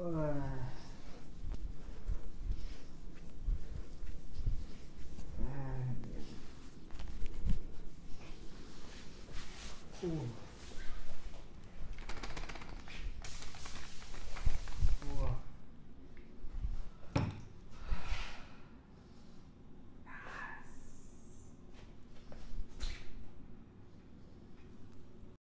哎